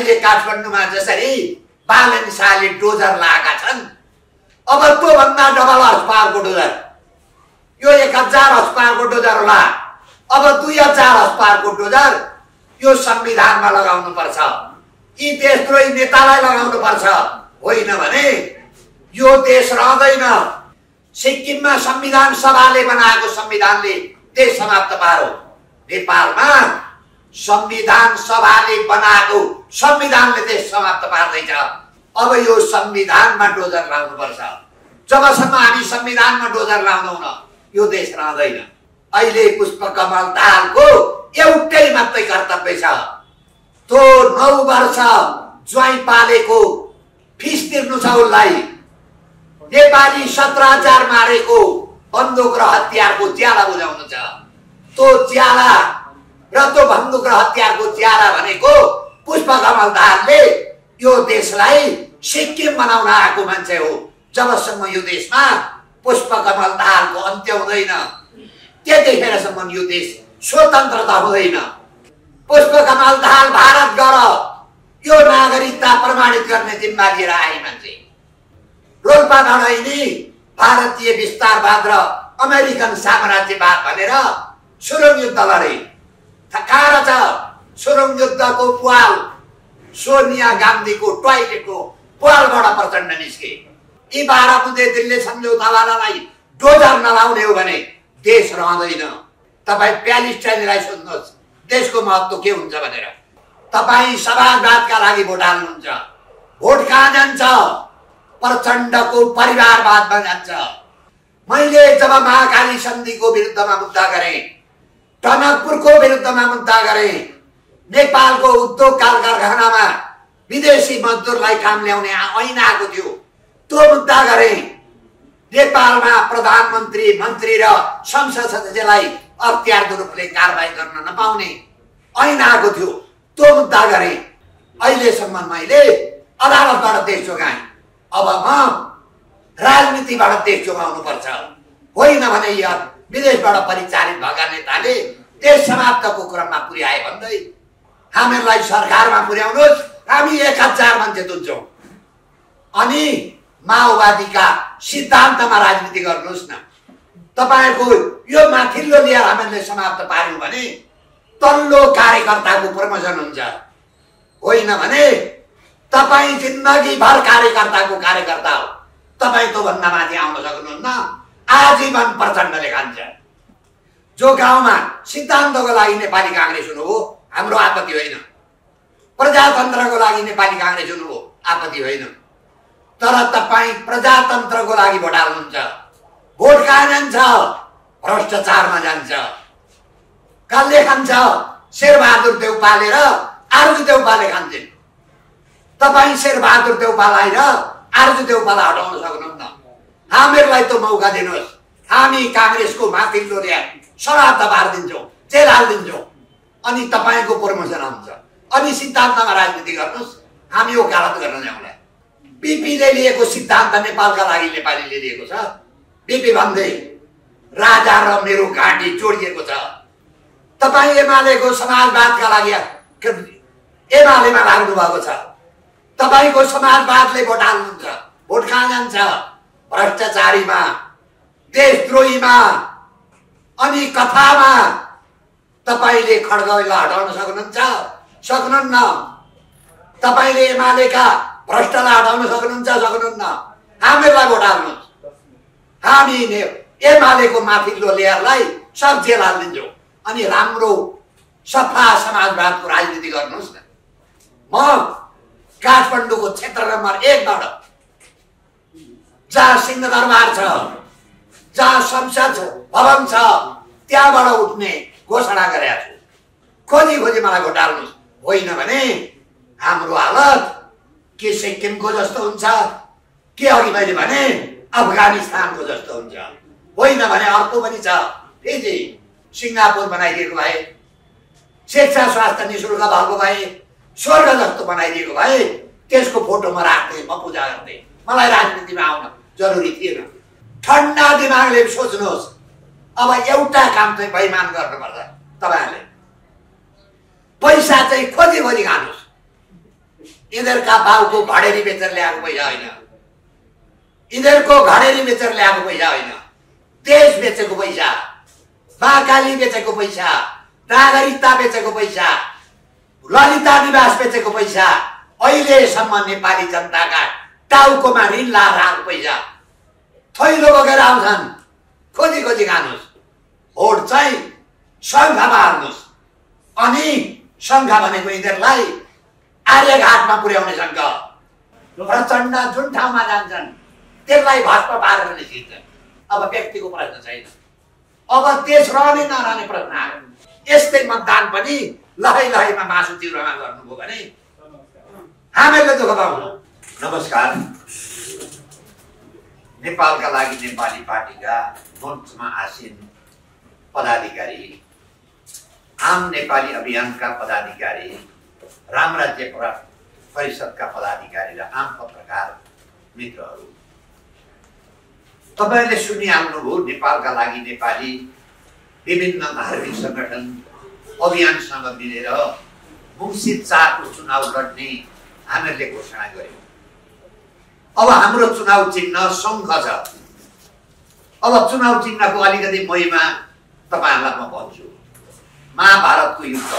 अहिले काठमाडौँमा जसरी बालन शाहले डोजर लगाएका छन् अब त्योभन्दा डबल पावरको डोजर। यो एक हजार पावरको डोजर होला। अब दुई हजार पावरको डोजर यो संविधानमा लगाउनु पर्छ यी देशद्रोही नेतालाई लगाउनु पर्छ होइन भने यो देश रहँदैन। सिक्किममा संविधान सभाले बनाएको संविधानले देश समाप्त पारो। नेपालमा संविधान सभाले बनाएको संविधानले देश समाप्त पार्दैछ। अब यो संविधानमा डोजर लाउनुपर्छ। जबसम्म हामी संविधानमा डोजर लाउँदैनौँ यो देश रहँदैन। अहिले पुष्पकमल दाहालको एउटै मात्रै कर्तव्य छ। त्यो नौ वर्ष ज्वाइँ पालेको फिस तिर्नु छ उसलाई नेपाली सत्र हजार मारेको बन्दुक र हतियारको ज्याला बुझाउनु छ। त्यो ज्याला र त्यो बन्दुक र हतियारको ज्याला भनेको पुष्पकमल दाहालले यो देशलाई सिक्किम बनाउन आएको मान्छे हो। जबसम्म यो देशमा पुष्पकमल दाहालको अन्त्य हुँदैन त्यतिखेरसम्म यो देश स्वतन्त्रता हुँदैन। पुष्पकमल दाहाल भारत गर। यो नागरिकता प्रमाणित गर्ने जिम्मा लिएर आए मान्छे। रोल्पा भारतीय विस्तारवाद र अमेरिकन साम्राज्यवाद भनेर सुरुङ युद्ध लडे। कहाँ छ। सुरुङ युद्धको पुवाल सोनिया गान्धीको टोइलेटको पुवालबाट प्रचण्ड निस्के। यी बाह्र बुझे दिल्ली सम्झौतावालालाई डोजर नलाउने हो भने देश रहँदैन। तपाईँ प्यालिस्टाइनलाई सुन्नुहोस् देशको महत्त्व के हुन्छ भनेर। तपाईँ समाजवादका लागि भोट हाल्नुहुन्छ। भोट कहाँ जान्छ? प्रचण्डको परिवारवादमा जान्छ। मैले जब महाकाली सन्धिको विरुद्धमा मुद्दा गरेँ टनकपुरको विरुद्धमा मुद्दा गरेँ। नेपालको उद्योग काल कारखानामा विदेशी मजदुरलाई काम ल्याउने ऐन आएको थियो। त्यो मुद्दा गरेँ। नेपालमा प्रधानमन्त्री मन्त्री र संसद सदस्यलाई अख्तियार रूपले कारवाही गर्न नपाउने ऐन आएको थियो। त्यो मुद्दा गरेँ। अहिलेसम्म मैले अदालतबाट देश जोगाएँ। अब म राजनीतिबाट देश जोगाउनु पर्छ होइन भने यो विदेशबाट परिचालित भएका नेताले देश समाप्तको क्रममा पुर्याए भन्दै हामीहरूलाई सरकारमा पुर्याउनुहोस्। हामी एक हजार मान्छे तुन्छौँ अनि माओवादीका सिद्धान्तमा राजनीति गर्नुहोस् न। तपाईँहरूको यो माथिल्लो लिएर हामीले समाप्त पार्यौँ भने तल्लो कार्यकर्ताको प्रमोसन हुन्छ। होइन भने तपाईँ जिन्दगीभर कार्यकर्ताको कार्यकर्ता हो। तपाईँ त्योभन्दा माथि आउन सक्नुहुन्न। आजीवन प्रचण्डले खान्छ। जो गाउँमा सिद्धान्तको लागि नेपाली काङ्ग्रेस हुनु हो हाम्रो आपत्ति होइन। प्रजातन्त्रको लागि नेपाली काङ्ग्रेस हुनु हो आपत्ति होइन। तर तपाईँ प्रजातन्त्रको लागि भोट हाल्नुहुन्छ। भोट कहाँ जान्छ? भ्रष्टाचारमा जान्छ। कसले खान्छ? शेरबहादुर देउपाले र आर्जु देउपाले खान्छन्। तपाईँ शेरबहादुर देउपालाई र आर्जु देउपालाई हटाउन सक्नुहुन्न। हामीहरूलाई त मौका दिनुहोस्। हामी काङ्ग्रेसको माथिल्लो ल्याए सराप पारिदिन्छौँ जेल हालिदिन्छौँ अनि तपाईँको प्रमोसन आउँछ अनि सिद्धान्तमा राजनीति गर्नुहोस्। हामी यो गालत गर्न ल्याउँला। बिपीले लिएको सिद्धान्त नेपालका लागि नेपालीले लिएको छ। बिपी भन्दै राजा र मेरो घाँटी जोडिएको छ। तपाईँ एमालेको समाजवादका लागि एमालेमा लाग्नु भएको छ। तपाईँको समाजवादले भोट हाल्नुहुन्छ। भोट कहाँ जान्छ? भ्रष्टाचारीमा देशद्रोहीमा अनि कथामा तपाईँले खड्गलाई हटाउन सक्नुहुन्छ? सक्नुहुन्न। तपाईँले एमालेका भ्रष्टलाई हटाउन सक्नुहुन्छ? सक्नुहुन्न। हामीहरूलाई भोट हाल्नुहोस्। हामी एमालेको माथिल्लो लेयरलाई सब जेल हालिदिन्छौँ अनि राम्रो सफा समाजवादको राजनीति गर्नुहोस् न। म काठमाडौँको क्षेत्र नम्बर एकबाट जहाँ सिंहदरबार छ जहाँ संसद भवन छ त्यहाँबाट उठ्ने घोषणा गरेका छु। खोजी खोजी मलाई घोटाल्नुहोस् होइन भने हाम्रो हालत के सिक्किमको जस्तो हुन्छ के अघि मैले भने अफगानिस्तानको जस्तो हुन्छ। होइन भने अर्को पनि छ। फिजी सिङ्गापुर बनाइदिएको भए शिक्षा स्वास्थ्य नि शुल्क भएको भए स्वर्ग जस्तो बनाइदिएको भए त्यसको फोटो म राख्थेँ म पूजा गर्थेँ। मलाई राजनीतिमा आउन जरुरी थिएन। ठन्डा दिमागले सोच्नुहोस् अब एउटा काम चाहिँ बैमान गर्नुपर्छ तपाईँहरूले। पैसा चाहिँ खोजी खोजी खानुहोस्। यिनीहरूका बाउको घडेरी बेचेर ल्याएको पैसा होइन। यिनीहरूको घडेरी बेचेर ल्याएको पैसा होइन। देश बेचेको पैसा महाकाली बेचेको पैसा नागरिकता बेचेको पैसा ललिता निवास बेचेको पैसा अहिलेसम्म नेपाली जनताका टाउकोमा ऋण लाएर आएको पैसा। थैलो बोकेर आउँछन्। खोजी खोजी खानुहोस् भोट चाहिँ सङ्घमा हाल्नुहोस् अनि सङ्घ भनेको यिनीहरूलाई आर्यघाटमा पुर्याउने सङ्घ प्रचण्ड जुन ठाउँमा जान्छन् त्यसलाई भस्म पारेर निस्किन्छन् अब व्यक्तिको प्रश्न छैन। अब देश रहने नरहने प्रश्न आयो। यस्तै मतदान पनि लहै लहैमा मासु चिउरामा गर्नुभयो भने हामीहरूले दुःख पाउनु। नमस्कार। नेपालका लागि नेपाली पार्टीका मञ्चमा आसीन पदाधिकारी आम नेपाली अभियानका पदाधिकारी राम राज्य परिषदका पदाधिकारी र आम पत्रकार मित्रहरू तपाईँहरूले सुनिहाल्नुभयो नेपालका लागि नेपाली विभिन्न धार्मिक सङ्गठन अभियानसँग मिलेर मुङ्सिर चारको चुनाव लड्ने हामीहरूले घोषणा गर्यौँ अब हाम्रो चुनाव चिन्ह सङ्घ छ। अब चुनाव चिन्हको अलिकति महिमा तपाईँहरूलाई म भन्छु। महाभारतको युद्ध।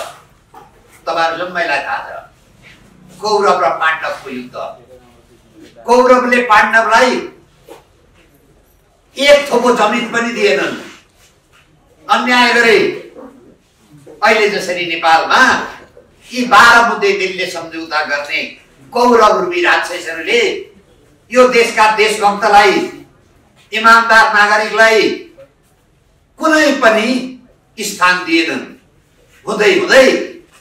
तपाईँहरू सबैलाई थाहा छ। कौरव र पाण्डवको युद्ध। कौरवले पाण्डवलाई एक थोको जमिन पनि दिएनन्। अन्याय गरे। अहिले जसरी नेपालमा यी बाह्र मुद्दे दिलले सम्झौता गर्ने कौरव रूपी राक्षसहरूले यो देशका देशभक्तलाई इमान्दार नागरिकलाई कुनै पनि स्थान दिएनन्। हुँदै हुँदै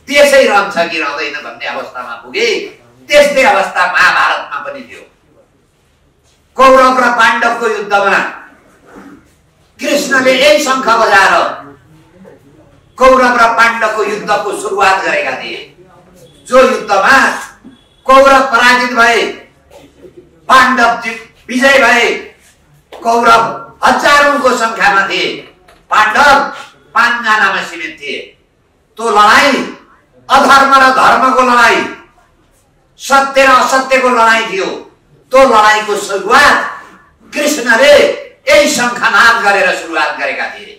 त्यसै रहन्छ कि रहँदैन भन्ने अवस्थामा पुगे त्यस्तै अवस्था महाभारतमा पनि थियो। कौरव र पाण्डवको युद्धमा कृष्णले यही शङ्ख बजाएर कौरव र पाण्डवको युद्धको सुरुवात गरेका थिए। जो युद्धमा कौरव पराजित भए पाण्डव विजय भए। कौरव हजारौँको सङ्ख्यामा थिए। पाण्डव पाँचजनामा सीमित थिए। त्यो लडाइँ अधर्म र धर्मको लडाइँ सत्य र असत्यको लडाइँ थियो। त्यो लडाइँको सुरुवात कृष्णले यही शङ्खनाद गरेर सुरुवात गरेका थिए।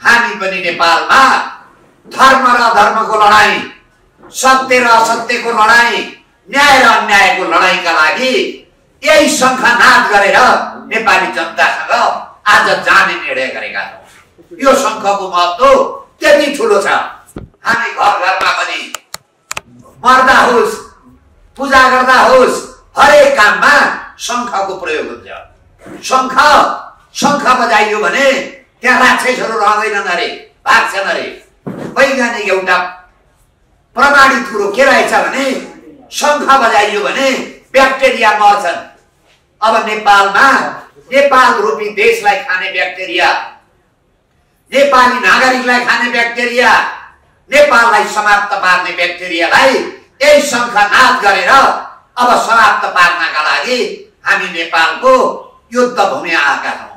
हामी पनि नेपालमा धर्म र अधर्मको लडाइँ सत्य र असत्यको लडाइँ न्याय र अन्यायको लडाइँका लागि यही शङ्खनाद गरेर नेपाली जनतासँग आज जाने निर्णय गरेका छौँ। यो शङ्खको महत्त्व त्यति ठुलो छ। हामी घर घरमा पनि मर्दा होस् पूजा गर्दा होस् हरेक काममा शङ्खको प्रयोग हुन्छ। शङ्ख शङ्ख बजाइयो भने त्यहाँ राक्षसहरू रहँदैनन् अरे भाग्छन् अरे। वैज्ञानिक एउटा प्रमाणित कुरो के रहेछ भने शङ्ख बजाइयो भने ब्याक्टेरिया मर्छन् अब नेपालमा नेपाल रूपी देशलाई खाने ब्याक्टेरिया नेपाली नागरिकलाई खाने ब्याक्टेरिया नेपाललाई समाप्त पार्ने ब्याक्टेरियालाई यही शङ्खनाद गरेर अब समाप्त पार्नका लागि हामी नेपालको युद्ध भूमि आएका छौँ।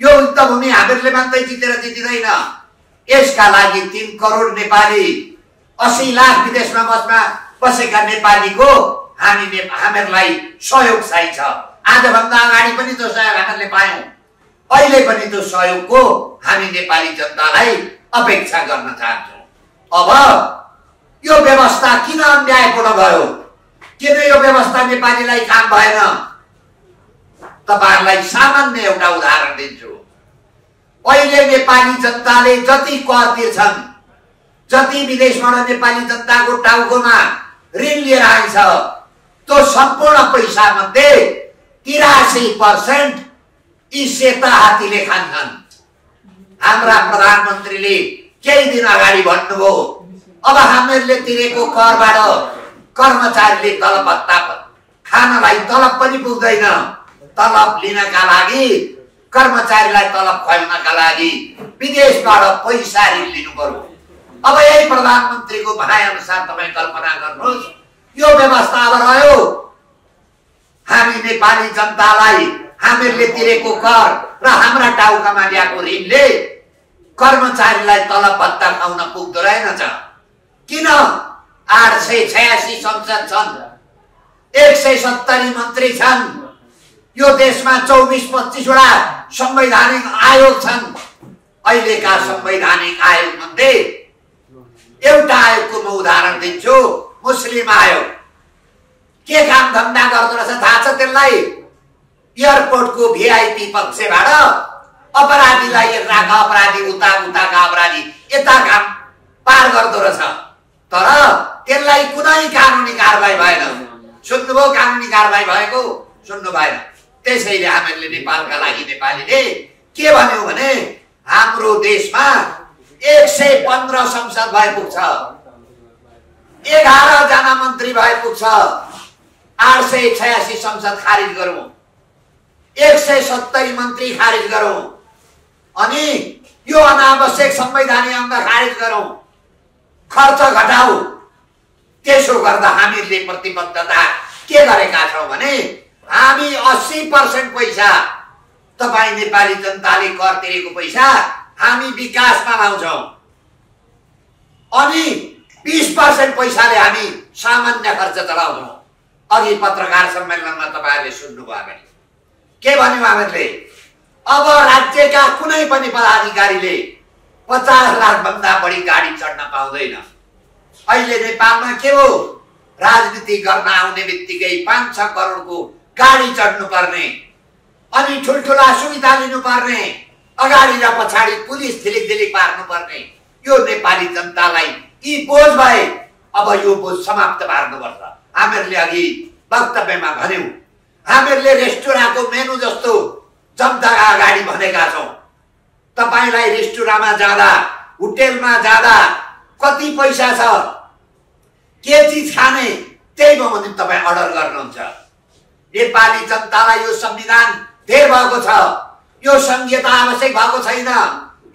यो युद्ध भूमि हामीहरूले मात्रै जितेर जितिँदैन। यसका लागि तिन करोड नेपाली असी लाख विदेशमा बस्न बसेका नेपालीको हामी हामीहरूलाई सहयोग चाहिन्छ। आजभन्दा अगाडि पनि त्यो सहयोग हामीहरूले पायौँ। अहिले पनि त्यो सहयोगको हामी नेपाली जनतालाई अपेक्षा गर्न चाहन्छौँ। अब यो व्यवस्था किन अन्यायपूर्ण भयो? किन यो व्यवस्था नेपालीलाई काम भएन? तपाईँहरूलाई सामान्य एउटा उदाहरण दिन्छु। अहिले नेपाली जनताले जति कर तिर्छन् जति विदेशबाट नेपाली जनताको टाउकोमा ऋण लिएर आइन्छ त्यो सम्पूर्ण पैसा मध्ये तिरासी पर्सेन्ट यी सेता हात्तीले खान्छन् हाम्रा प्रधानमन्त्रीले केही दिन अगाडि भन्नुभयो अब हामीहरूले तिरेको करबाट कर्मचारीले तलब भत्ता खानलाई तलब पनि पुग्दैन। तलब लिनका लागि कर्मचारीलाई तलब खुवाउनका लागि विदेशबाट पैसा ऋण लिनु पर्यो। अब यही प्रधानमन्त्रीको भनाइ अनुसार तपाईँ कल्पना गर्नुहोस्। यो व्यवस्था अब रह्यो। हामी नेपाली जनतालाई हामीहरूले तिरेको कर र हाम्रा टाउकामा ल्याएको ऋणले कर्मचारीलाई तलब भत्ता खुवाउन पुग्दो रहेनछ। किन? आठ सय छयासी संसद छन्। एक सय सत्तरी मन्त्री छन्। यो देशमा चौबिस पच्चिसवटा संवैधानिक आयोग छन्। अहिलेका संवैधानिक आयोग मध्ये एउटा आयोगको म उदाहरण दिन्छु। मुस्लिम आयोग के काम धन्दा गर्दो रहेछ थाहा छ त्यसलाई? एयरपोर्टको भिआइपी पक्षबाट अपराधीलाई यताका अपराधी उता उताका अपराधी यता काम पार गर्दो रहेछ। तर त्यसलाई कुनै कानुनी कारवाही भएन। सुन्नुभयो कानुनी कारवाही भएको? सुन्नु भएन त्यसैले हामीहरूले नेपालका लागि नेपालीले के भन्यौँ भने हाम्रो देशमा एक सय पन्ध्र संसद भए पुग्छ एघारजना मन्त्री भए पुग्छ आठ सय छयासी संसद खारिज गरौँ। एक सय सत्तरी मन्त्री खारिज गरौँ। अनि यो अनावश्यक संवैधानिक अङ्ग खारिज गरौँ। खर्च घटाऊ। त्यसो गर्दा हामीले प्रतिबद्धता के गरेका छौँ भने हामी अस्सी पर्सेन्ट पैसा तपाईँ नेपाली जनताले कर तिरेको पैसा हामी विकासमा लाउँछौँ। अनि बिस पर्सेन्ट पैसाले हामी सामान्य खर्च चलाउँछौँ। अघि पत्रकार सम्मेलनमा तपाईँहरूले सुन्नुभयो अगाडि के भन्यौँ हामीहरूले अब राज्यका कुनै पनि पदाधिकारीले पचास लाखभन्दा बढी गाडी चढ्न पाउँदैन। अहिले नेपालमा के हो? राजनीति गर्न आउने बित्तिकै पाँच छ करोडको गाडी चढ्नु पर्ने अनि ठुल्ठुला सुविधा लिनुपर्ने अगाडि र पछाडि पुलिस थिलिक थिलिक पार्नु पर्ने यो नेपाली जनतालाई यी बोझ भए अब यो बोझ समाप्त पार्नुपर्छ। हामीहरूले अघि वक्तव्यमा भन्यौँ हामीहरूले रेस्टुराँको मेनु जस्तो जम्दाका अगाडि भनेका छौँ। तपाईँलाई रेस्टुराँमा जाँदा होटेलमा जाँदा कति पैसा छ? के चिज खाने? त्यही भयो भने तपाईँ अर्डर गर्नुहुन्छ। नेपाली जनतालाई यो संविधान धेर भएको छ। यो सङ्घीयता आवश्यक भएको छैन।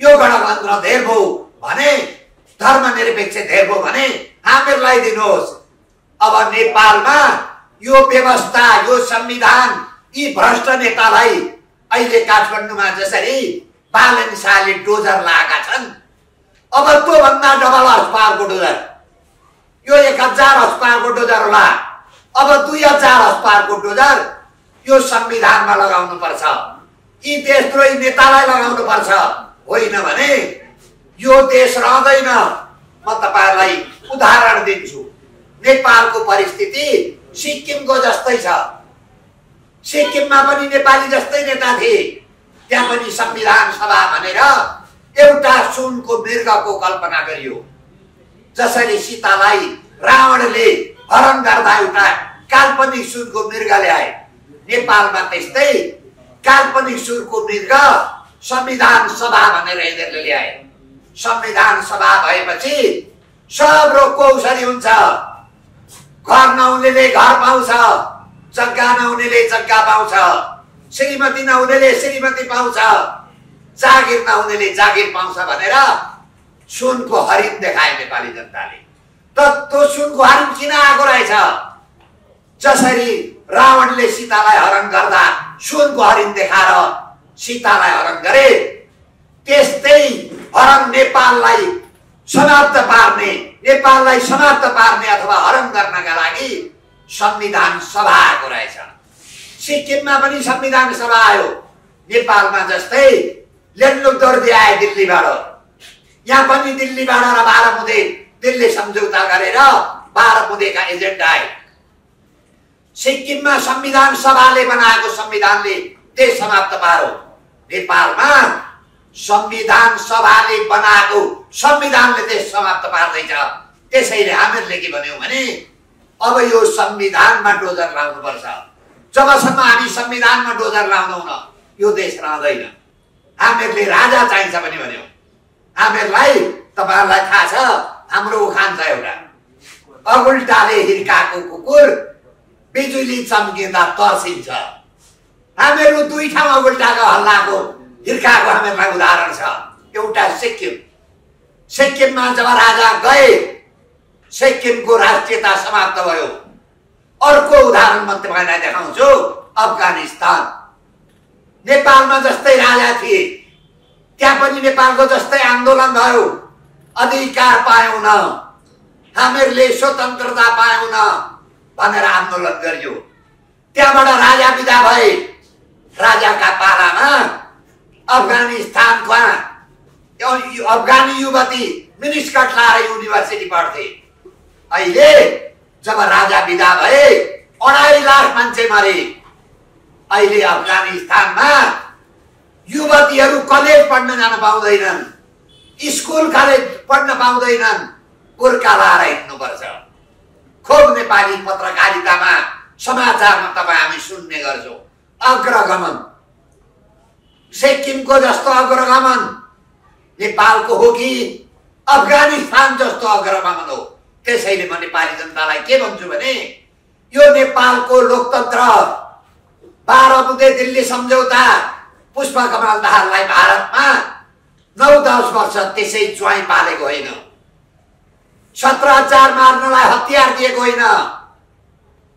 यो गणतन्त्र धेर भयो भने धर्मनिरपेक्ष धेर भयो भने हामीहरूलाई दिनुहोस्। अब नेपालमा यो व्यवस्था यो संविधान यी भ्रष्ट नेतालाई अहिले काठमाडौँमा जसरी बालन शाहले डोजर लगाएका छन् अब त्योभन्दा डबल पावरको डोजर। यो एक हजार पावरको डोजर होला। अब दुई हजार पावरको डोजर यो संविधानमा लगाउनु पर्छ यी देशद्रोही नेतालाई लगाउनु पर्छ होइन भने यो देश रहँदैन। म तपाईँहरूलाई उदाहरण दिन्छु। नेपालको परिस्थिति सिक्किमको जस्तै छ। सिक्किममा पनि नेपाली जस्तै नेता थिए त्यहाँ पनि संविधान सभा भनेर एउटा सुनको मृगको कल्पना गरियो। जसरी सीतालाई रावणले हरण गर्दा एउटा काल्पनिक सुनको मृग ल्याए नेपालमा त्यस्तै काल्पनिक सुरको मृग संविधान सभा भनेर यिनीहरूले ल्याए। संविधान सभा भएपछि सब रोगको औषधि हुन्छ। घर नहुनेले घर पाउँछ जग्गा नहुनेले जग्गा पाउँछ श्रीमती नहुनेले श्रीमती पाउँछ जागिर नहुनेले जागिर पाउँछ भनेर सुनको हरिण देखाए नेपाली जनताले। त त्यो सुनको हरिण किन आएको रहेछ? जसरी रावणले सीतालाई हरण गर्दा सुनको हरिण देखाएर सीतालाई हरण गरे त्यस्तै हरण नेपाललाई समाप्त पार्ने नेपाललाई समाप्त पार्ने अथवा हरण गर्नका लागि संविधान सभा आएको रहेछ। सिक्किममा पनि संविधान सभा आयो। नेपालमा जस्तै लेन्लुक दर्दी आए दिल्लीबाट। यहाँ पनि दिल्लीबाट र बाह्रमुदे दिल्ली सम्झौता गरेर बाह्रमुदेका एजेन्ट आए सिक्किममा संविधान सभाले बनाएको संविधानले देश समाप्त पारो नेपालमा संविधान सभाले बनाएको संविधानले देश समाप्त पार्दैछ। त्यसैले हामीहरूले के भन्यौँ भने अब यो संविधानमा डोजर लाउनुपर्छ। जबसम्म हामी संविधानमा डोजर लाउँदैनौँ यो देश रहँदैन। हामीहरूले राजा चाहिन्छ भने भन्यौँ। हामीहरूलाई तपाईँहरूलाई थाहा छ हाम्रो उखान छ एउटा। अगुल्टाले हिर्काएको कुकुर बिजुली चम्किँदा तर्सिन्छ। हामीहरू दुई ठाउँ अगुल्टाको हल्लाको हिर्काको हामीहरूलाई उदाहरण छ। एउटा सिक्किम। सिक्किममा जब राजा गए। सिक्किमको राष्ट्रियता समाप्त भयो। अर्को उदाहरण म तपाईँलाई देखाउँछु अफगानिस्तान। नेपालमा जस्तै राजा थिए त्यहाँ पनि नेपालको जस्तै आन्दोलन भयो। अधिकार पायौँ न हामीहरूले स्वतन्त्रता पायौँ न भनेर आन्दोलन गरियो। त्यहाँबाट राजा विदा भए। राजाका पालामा अफगानिस्तानमा यो अफगानी युवती मिनिस्कट लाएर युनिभर्सिटी पढ्थे। अहिले जब राजा विदा भए अढाई लाख मान्छे मरे। अहिले अफगानिस्तानमा युवतीहरू कलेज पढ्न जान पाउँदैनन् स्कुल कलेज पढ्न पाउँदैनन् गोर्खा लाएर हिँड्नुपर्छ। खोप नेपाली पत्रकारितामा समाचारमा तपाईँ हामी सुन्ने गर्छौँ। अग्रगमन। सिक्किमको जस्तो अग्रगमन नेपालको हो कि अफगानिस्तान जस्तो अग्रगमन हो त्यसैले म नेपाली जनतालाई के भन्छु भने यो नेपालको लोकतन्त्र बाह्र बुधे दिल्ली सम्झौता पुष्पकमल दाहाललाई भारतमा नौ दस वर्ष त्यसै ज्वाइँ पालेको होइन सत्र हजार मार्नलाई हतियार दिएको होइन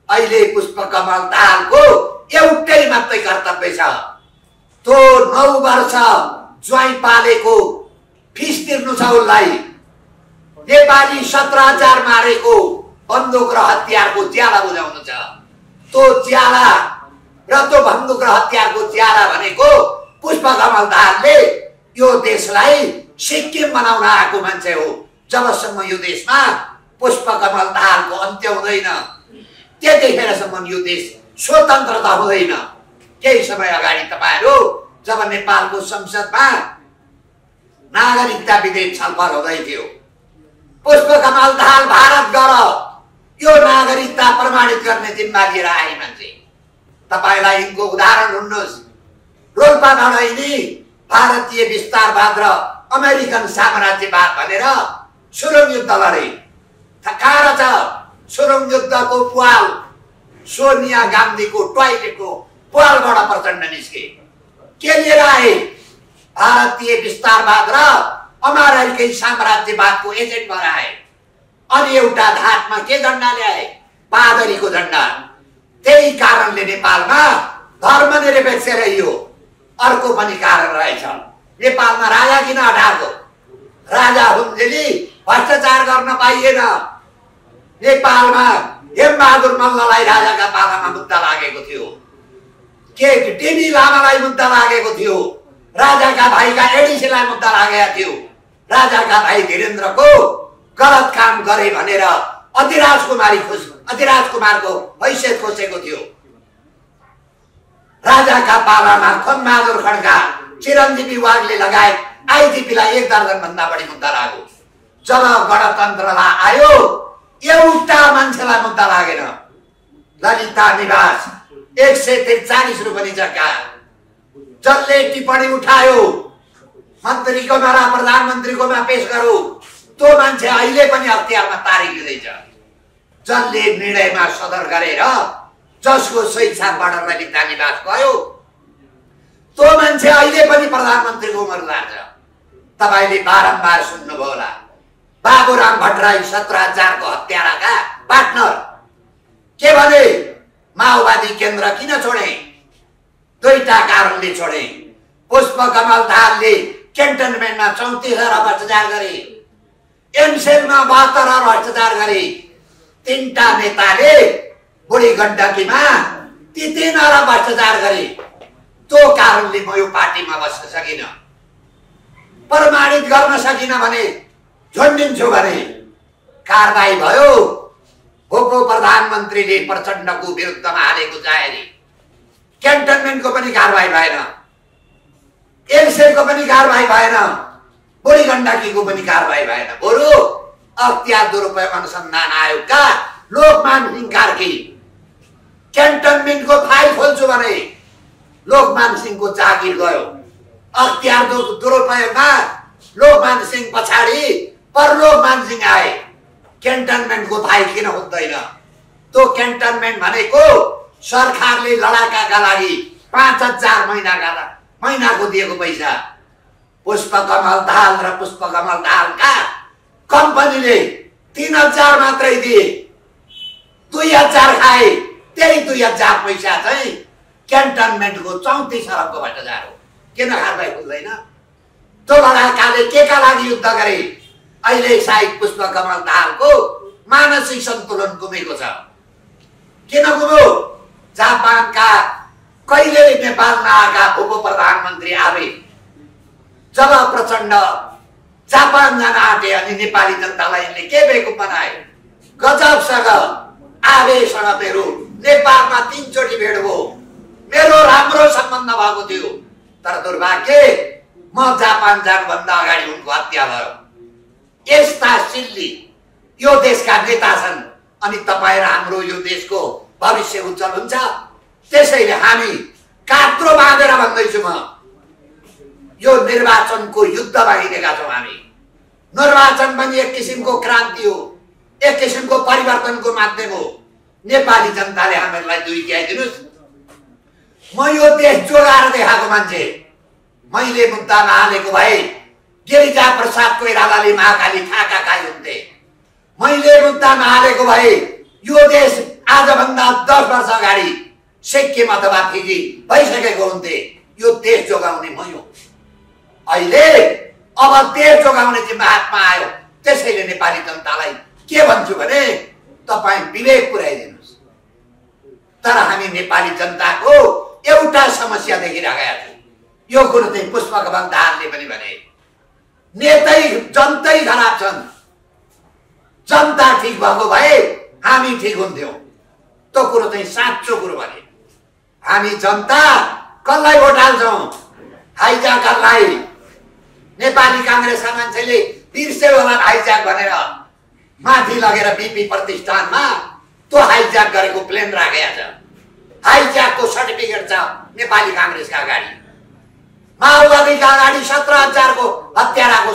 अहिले पुष्पकमल दाहालको एउटै मात्रै कर्तव्य छ त्यो नौ वर्ष ज्वाइँ पालेको फिस तिर्नु छ उसलाई नेपाली सत्र हजार मारेको बन्दुक र हतियारको ज्याला बुझाउनु छ। त्यो ज्याला र त्यो बन्दुक र हतियारको ज्याला भनेको पुष्पकमल दाहालले यो देशलाई सिक्किम बनाउन आएको मान्छे हो। जबसम्म यो देशमा पुष्पकमल दाहालको अन्त्य हुँदैन त्यतिखेरसम्म यो देश स्वतन्त्रता हुँदैन। केही समय अगाडि तपाईँहरू जब नेपालको संसदमा नागरिकता विधेयक छलफल हुँदै थियो पुष्पकमल दाहाल भारत गर। यो नागरिकता प्रमाणित गर्ने जिम्मा लिएर आए मान्छे। तपाईँलाई यिनको उदाहरण हुनुहोस् रोल्पा नडैनी भारतीय विस्तारवाद र अमेरिकन साम्राज्यवाद भनेर सुरुङ युद्ध लडे। कहाँ छ। सुरुङ युद्धको पुवाल सोनिया गान्धीको टोइलेटको पुवालबाट प्रचण्ड निस्के। के लिएर आए? भारतीय विस्तारवाद र अमेरिकै साम्राज्यवादको एजेन्ट भएर आए। अनि एउटा घाटमा के झन्डा ल्याए? पादरीको झन्डा। त्यही कारणले नेपालमा धर्मनिरपेक्ष रहियो। अर्को पनि कारण रहेछ नेपालमा राजा किन हटाएको राजा हुन्जेली भ्रष्टाचार गर्न पाइएन। नेपालमा हेमबहादुर मल्ललाई राजाका पालामा मुद्दा लागेको थियो। के टिभी लामालाई मुद्दा लागेको थियो। राजाका भाइका एडिसीलाई मुद्दा लागेका थियो। राजाका भाइ धीरेन्द्रको गलत काम गरे भनेर अधिराज कुमारी खोज अधिराज कुमारको हैसियत खोजेको थियो। राजाका पालामा खनबहादुर खड्का चिरञ्जीवी वागले लगायत आइजिपीलाई एक दर्जन भन्दा बढी मुद्दा लाग्यो। जब गणतन्त्रलाई आयो एउटा मान्छेलाई मुद्दा लागेन। ललिता निवास एक सय त्रिचालिस रुपियाँ जग्गा जसले टिप्पणी उठायो मन्त्रीकोमा र प्रधानमन्त्रीकोमा पेश गरौँ। त्यो मान्छे अहिले पनि अख्तियारमा तारिक लिँदैछ। जसले निर्णयमा सदर गरेर जसको स्वेच्छाबाट ललिता निवास गयो त्यो मान्छे अहिले पनि प्रधानमन्त्रीको उमेर लाग्छ तपाईँले बारम्बार सुन्नुभयो होला बाबुराम भट्टराई सत्र हजारको हत्याराका पार्टनर। के भने? माओवादी केन्द्र किन छोडे? दुईटा कारणले छोडे। पुष्प कमल दाहालले क्यान्टनमेन्टमा चौतिस हजार भ्रष्टाचार गरे। एमसेलमा बहत्तर हजार भ्रष्टाचार गरे। तिनवटा नेताले बुढी गण्डकीमा ती तिन हजार भ्रष्टाचार गरे। त्यो कारणले म यो पार्टीमा बस्न सकिनँ। प्रमाणित गर्न सकिनँ भने झन्डिन्छु भने। कारवाही भयो। उप प्रधानमन्त्रीले प्रचण्डको विरुद्धमा हालेको जाहेरी क्यान्टनमेन्टको पनि कारवाही भएन। एलसेलको पनि कारवाही भएन। बुढी गण्डकीको पनि कारवाही भएन। बरु अख्तियार दुरुपयोग अनुसन्धान आयोगका लोकमान सिंह कार्की क्यान्टनमेन्टको फाइल खोल्छु भने लोकमान सिंहको जागिर गयो। अख्तियार दुरुपयोगमा लोकमान सिंह पछाडि परलोकमान सिंह आए। क्यान्टनमेन्टको फाइल किन हुँदैन? त्यो क्यान्टनमेन्ट भनेको सरकारले लडाकाका लागि पाँच हजार महिनाका महिनाको दिएको पैसा। पुष्पकमल दाल र पुष्पकमल दालका कम्पनीले तिन हजार मात्रै दिए। दुई हजार खाए त्यही दुई हजार पैसा चाहिँ क्यान्टनमेन्टको चौतिस अरबको भ्रष्टाचार हो। किन कारवाही खुल्दैन त्यो लडाकाले के का लागि युद्ध गरे? अहिले साहित्य पुष्प कमल दाहालको मानसिक सन्तुलन गुमेको छ। किन गुम्यो जापानका कहिले नेपालमा आएका उप प्रधानमन्त्री आवे? जब प्रचण्ड जापान जान आँटे अनि नेपाली जनतालाई यसले के बेकु बनाए? गजबसँग आवेसँग मेरो नेपालमा तिनचोटि भेट भयो। मेरो राम्रो सम्बन्ध भएको थियो। तर दुर्भाग्य म जापान जानुभन्दा अगाडि उनको हत्या भयो। यस्ता सिल्ली यो देशका नेता छन्। अनि तपाईँ र हाम्रो यो देशको भविष्य उज्जवल हुन्छ। त्यसैले हामी कात्रो बाँधेर भन्दैछु म। यो निर्वाचनको युद्धमा हिँडेका छौँ हामी। निर्वाचन पनि एक किसिमको क्रान्ति हो। एक किसिमको परिवर्तनको माध्यम हो। नेपाली जनताले हामीहरूलाई दुई दिइदिनुहोस् म यो देश जोगाएर देखाएको मान्छे। मैले मुद्दामा हालेको भए गिरिजा प्रसाद कोइरालाले महाकाली खाका खाइ हुन्थे मैले मुद्दामा हालेको भए यो देश आजभन्दा दस वर्ष अगाडि सिक्किम अथवा फिजी भइसकेको हुन्थे। यो देश जोगाउने मै हो अहिले अब देश जोगाउने जिम्मा हातमा आयो। त्यसैले नेपाली जनतालाई के भन्छु भने तपाईँ विवेक पुर्याइदिनुहोस् तर हामी नेपाली जनताको एउटा समस्या देखिरहेका छौँ। यो कुरो चाहिँ पुष्पकमल दाहालले पनि भने नेतै जनतै खराब छन् जनता ठिक भएको भए हामी ठिक हुन्थ्यौँ। त्यो कुरो चाहिँ साँचो कुरो भने हामी जनता कसलाई भोट हाल्छौँ? हाइजाकरलाई नेपाली काङ्ग्रेसका मान्छेले बिर्स्यो होला हाइज्याक भनेर माथि लगेर बिपी प्रतिष्ठानमा त्यो हाइज्याक गरेको प्लेन राखेको छ। हाइज्याकको सर्टिफिकेट छ नेपाली काङ्ग्रेसका अगाडि। माओवादीका अगाडि सत्र हजारको हत्याराको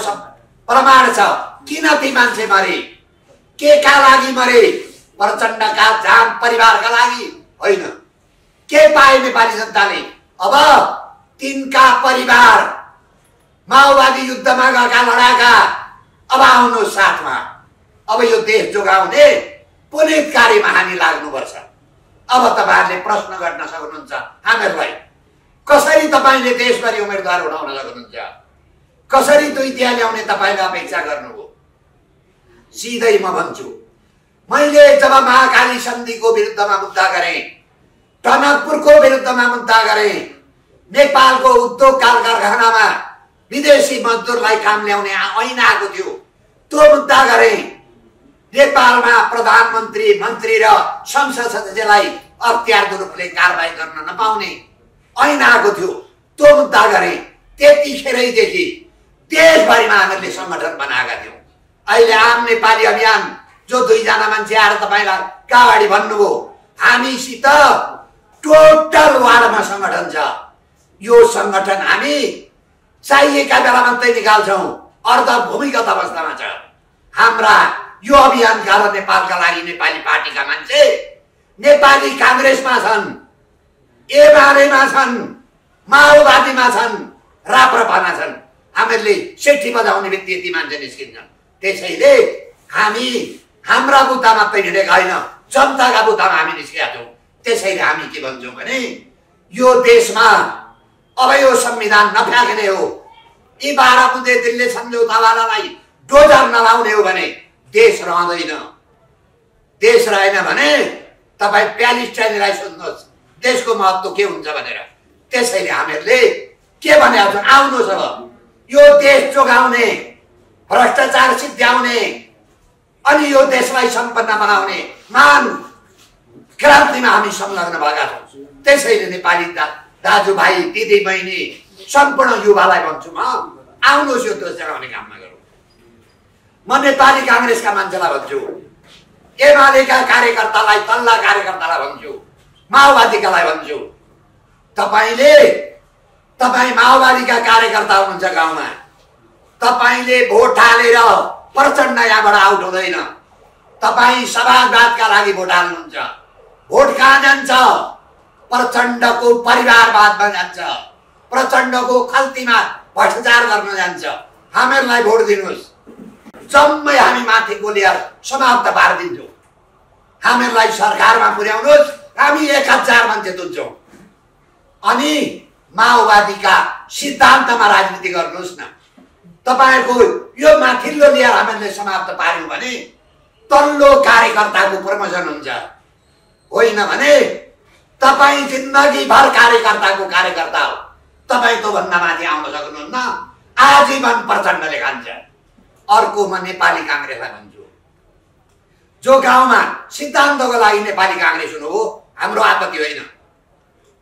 प्रमाण छ। किन ती मान्छे मरे? के का लागि मरे? प्रचण्डका जान परिवारका लागि होइन। के पाए नेपाली जनताले? अब तिनका परिवार माओवादी युद्धमा गएका लडाका अब आउनु साथमा। अब यो देश जोगाउने पुलित कार्यमा हामी लाग्नुपर्छ। अब तपाईँहरूले प्रश्न गर्न सक्नुहुन्छ। हामीहरूलाई कसरी तपाईँले देशभरि उम्मेदवार उठाउन सक्नुहुन्छ कसरी दुई त्यहाँ ल्याउने तपाईँले अपेक्षा गर्नुभयो? सिधै म भन्छु मैले जब महाकाली सन्धिको विरुद्धमा मुद्दा गरेँ टनकपुरको विरुद्धमा मुद्दा गरेँ नेपालको उद्योग काल कारखानामा विदेशी मजदुरलाई काम ल्याउने ऐन आएको थियो त्यो मुद्दा गरेँ। नेपालमा प्रधानमन्त्री मन्त्री र संसद सदस्यलाई अख्तियार रूपले कारवाही गर्न नपाउने। ऐन आएको थियो। त्यो मुद्दा गरेँ। त्यतिखेरैदेखि देशभरिमा हामीहरूले सङ्गठन बनाएका थियौँ। अहिले आम नेपाली अभियान जो दुईजना मान्छे आएर तपाईँलाई कहाँगाडि भन्नुभयो हामीसित टोटल वार्डमा सङ्गठन छ। यो सङ्गठन हामी चाहिएका बेला मात्रै निकाल्छौँ। अर्ध भूमिगत अवस्थामा छ। हाम्रा यो अभियानका र नेपालका लागि नेपाली पार्टीका मान्छे नेपाली काङ्ग्रेसमा छन्। एमालेमा छन् माओवादीमा छन् राप्रपामा छन्। हामीहरूले सेठी बजाउने व्यक्ति यति मान्छे निस्किन्छन्। त्यसैले हामी हाम्रा बुद्धा मात्रै हिँडेका होइन जनताका बुद्धामा हामी निस्केका छौँ। त्यसैले हामी के भन्छौँ भने यो देशमा अब यो संविधान नफ्याँक्ने हो यी बाह्र बुधे दिल्ली सम्झौतावालालाई डोजर नलाउने हो भने देश रहँदैन। देश रहेन भने तपाईँ प्यालिस्टाइनलाई सुन्नुहोस् देशको महत्त्व के हुन्छ भनेर। त्यसैले हामीहरूले के भनेको छौँ आउनुहोस् अब यो देश जोगाउने भ्रष्टाचार सिद्ध्याउने अनि यो देशलाई सम्पन्न बनाउने मान क्रान्तिमा हामी संलग्न भएका छौँ। त्यसैले नेपाली दा दाजुभाइ दिदी बहिनी सम्पूर्ण युवालाई भन्छु म आउनुहोस् यो देश जगाउने काममा गरौँ। म नेपाली काङ्ग्रेसका मान्छेलाई भन्छु एमालेका कार्यकर्तालाई तल्ला कार्यकर्तालाई भन्छु माओवादीकालाई भन्छु। तपाईँले तपाईँ माओवादीका कार्यकर्ता हुनुहुन्छ गाउँमा। तपाईँले भोट हालेर प्रचण्ड यहाँबाट आउट हुँदैन। तपाईँ समाजवादका लागि भोट हाल्नुहुन्छ। भोट कहाँ जान्छ? प्रचण्डको परिवारवादमा जान्छ। प्रचण्डको खल्तीमा भ्रष्टाचार गर्न जान्छ। हामीहरूलाई भोट दिनुहोस्। जम्मै हामी माथि गोलिएर समाप्त पारिदिन्छौँ। हामीहरूलाई सरकारमा पुर्याउनुहोस्। हामी एक हजार मान्छे तुन्छौँ अनि माओवादीका सिद्धान्तमा राजनीति गर्नुहोस् न तपाईँहरूको यो माथिल्लो लिएर हामीहरूले समाप्त पार्यौँ भने तल्लो कार्यकर्ताको प्रमोसन हुन्छ होइन भने तपाईँ जिन्दगीभर कार्यकर्ताको कार्यकर्ता हो तपाईँ त्योभन्दा माथि आउन सक्नुहुन्न आजीवन प्रचण्डले खान्छ अर्को म नेपाली काङ्ग्रेसलाई भन्छु जो गाउँमा सिद्धान्तको लागि नेपाली काङ्ग्रेस हुनु हो हाम्रो आपत्ति होइन।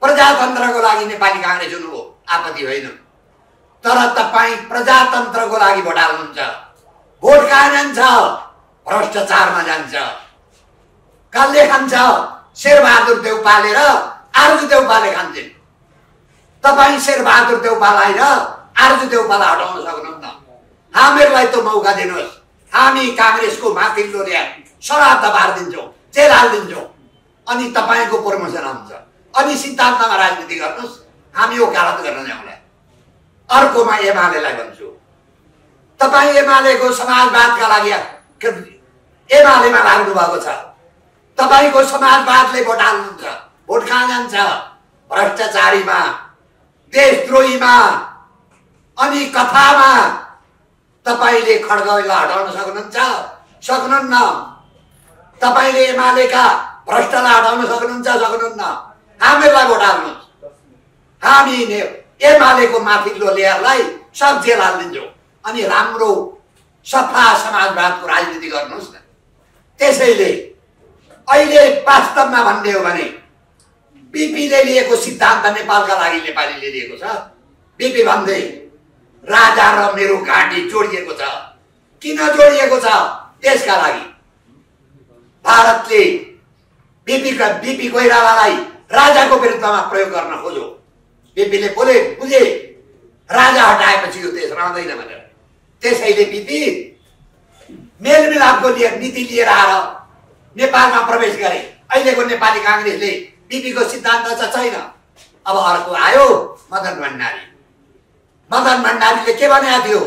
प्रजातन्त्रको लागि नेपाली काङ्ग्रेस हुनु हो आपत्ति होइन। तर तपाईँ प्रजातन्त्रको लागि भोट हाल्नुहुन्छ। भोट कहाँ जान्छ? भ्रष्टाचारमा जान्छ। कसले खान्छ शेरबहादुर देउपाले र आर्जु देउपाले खान्छन्। तपाईँ शेरबहादुर देउपालाई र आर्जु देउपालाई हटाउन सक्नुहुन्न हामीहरूलाई त मौका दिनुहोस्। हामी काङ्ग्रेसको माथिल्लो ल्याएर सराप पारिदिन्छौँ जेल हालिदिन्छौँ। अनि तपाईँको प्रमोसन हुन्छ अनि सिद्धान्तमा राजनीति गर्नुहोस्। हामी वकालत गर्न जाउँला अर्कोमा एमालेलाई भन्छु। तपाईँ एमालेको समाजवादका लागि एमालेमा लाग्नु भएको छ। तपाईँको समाजवादले भोट हाल्नुहुन्छ। भोट कहाँ जान्छ? भ्रष्टाचारीमा देशद्रोहीमा अनि कथामा। तपाईँले खड्गलाई हटाउन सक्नुहुन्छ। सक्नुहुन्न। तपाईँले एमालेका भ्रष्टलाई हटाउन सक्नुहुन्छ सक्नुहुन्न। हामीहरूलाई भोट हाल्नुहोस्। हामी एमालेको माथिल्लो लेयरलाई सब जेल हालिदिन्छौँ अनि राम्रो सफा समाजवादको राजनीति गर्नुहोस् न। त्यसैले अहिले वास्तवमा भन्ने हो भने बिपीले लिएको सिद्धान्त नेपालका लागि नेपालीले लिएको छ। बिपी भन्दै राजा र मेरो घाँटी जोडिएको छ। किन जोडिएको छ? त्यसका लागि। भारतले बिपीका बिपी कोइरालालाई राजाको विरुद्धमा प्रयोग गर्न खोज्यो बिपीले बोले बुझे राजा हटाएपछि यो देश रहँदैन भनेर त्यसैले बिपी मेलमिलापको लिए नीति लिएर आएर नेपालमा प्रवेश गरे अहिलेको नेपाली काङ्ग्रेसले बिपीको सिद्धान्त त छैन अब अर्को आयो मदन भण्डारी मदन भण्डारीले के भनेको थियो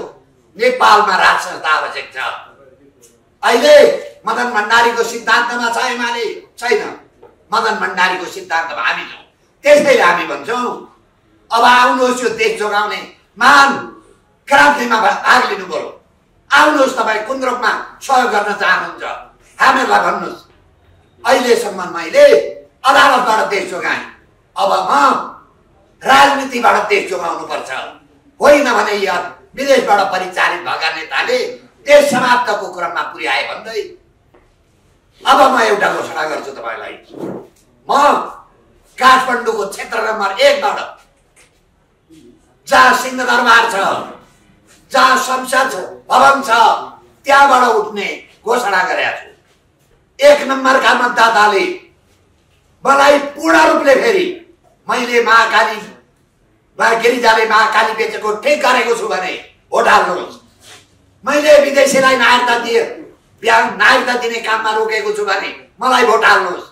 नेपालमा राज संस्था आवश्यक छ अहिले मदन भण्डारीको सिद्धान्तमा छ एमाले छैन। मदन भण्डारीको सिद्धान्तमा हामी छौँ। त्यसैले हामी भन्छौँ अब आउनुहोस् यो देश जोगाउने महान क्रान्तिमा भाग लिनु पऱ्यो। आउनुहोस् तपाईँ कुन रूपमा सहयोग गर्न चाहनुहुन्छ? हामीहरूलाई भन्नुहोस् अहिलेसम्म मैले अदालतबाट देश जोगाएँ। अब म राजनीतिबाट देश जोगाउनु पर्छ होइन भने यो विदेशबाट परिचालित भएका नेताले देश समाप्तको क्रममा पुर्याए भन्दै अब म एउटा घोषणा गर्छु तपाईँलाई। म काठमाडौँको क्षेत्र नम्बर एकबाट जहाँ सिंहदरबार छ जहाँ संसद भवन छ त्यहाँबाट उठ्ने घोषणा गरेका छु। एक नम्बरका मतदाताले मलाई पूर्ण रूपले फेरि मैले महाकाली गिरिजाले महाकाली बेचेको ठिक गरेको छु भने भोट हाल्नुहोस्। मैले विदेशीलाई नागरिकता दिए। बिहान नागरिकता दिने काममा रोकेको छु भने मलाई भोट हाल्नुहोस्।